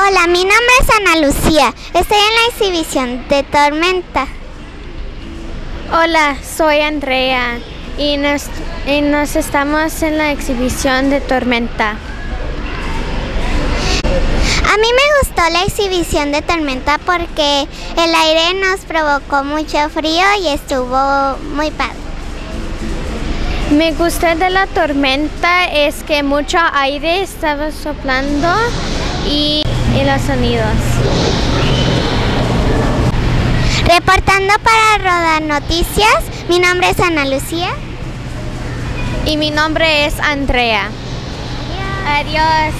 Hola, mi nombre es Ana Lucía. Estoy en la exhibición de Tormenta. Hola, soy Andrea y nos, y nos estamos en la exhibición de Tormenta. A mí me gustó la exhibición de Tormenta porque el aire nos provocó mucho frío y estuvo muy padre. Me gustó de la tormenta es que mucho aire estaba soplando los sonidos. Reportando para Rodar Noticias, mi nombre es Ana Lucía. Y mi nombre es Andrea. Adiós.